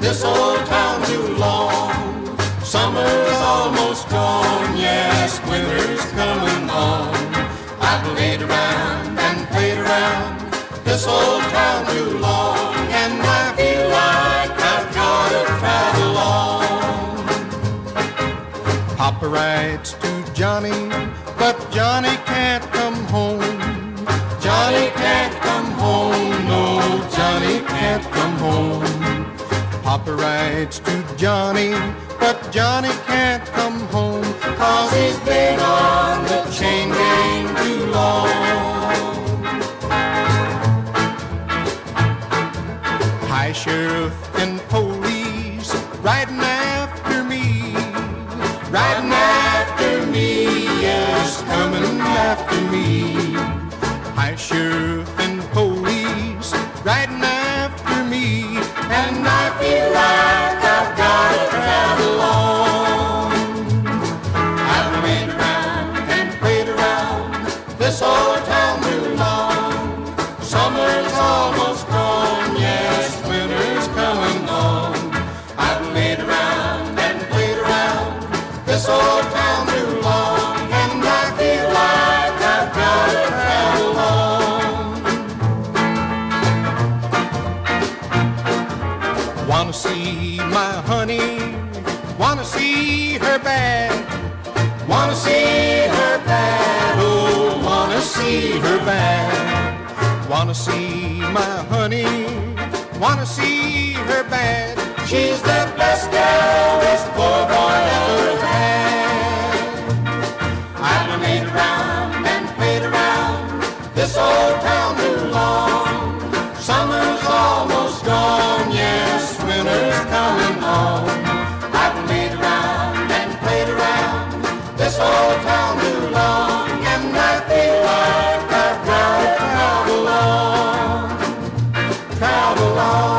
this old town too long. Summer's almost gone, yes, winter's coming on. I played around and played around this old town too long, and I feel like I've got to travel on. Papa writes to Johnny, but Johnny can't come home. Papa writes to Johnny, but Johnny can't come home, cause he's been on the chain gang too long. High sheriff and police riding after me, riding after me, yes, coming after me. High sheriff and police riding Wanna see my honey, wanna see her bad. Wanna see her bad, oh, wanna see her bad. Wanna see my honey, wanna see her bad. She's the best girl this poor boy ever had. I've played around and played around this old town. alone.